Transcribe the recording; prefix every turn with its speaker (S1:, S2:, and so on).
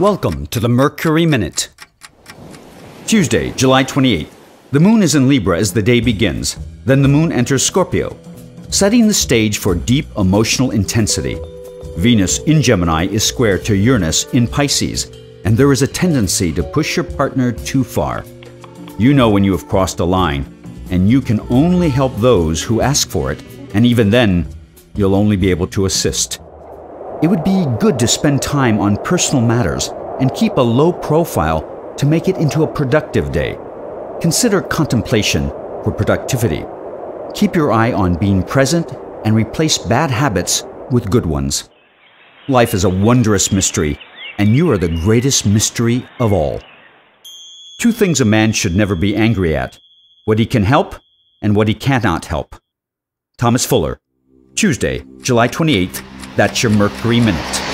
S1: Welcome to the Mercury Minute. Tuesday, July 28th. The moon is in Libra as the day begins. Then the moon enters Scorpio, setting the stage for deep emotional intensity. Venus in Gemini is square to Uranus in Pisces, and there is a tendency to push your partner too far. You know when you have crossed a line, and you can only help those who ask for it, and even then, you'll only be able to assist. It would be good to spend time on personal matters and keep a low profile to make it into a productive day. Consider contemplation for productivity. Keep your eye on being present and replace bad habits with good ones. Life is a wondrous mystery, and you are the greatest mystery of all. Two things a man should never be angry at what he can help and what he cannot help. Thomas Fuller, Tuesday, July 28th, that's your Mercury Minute.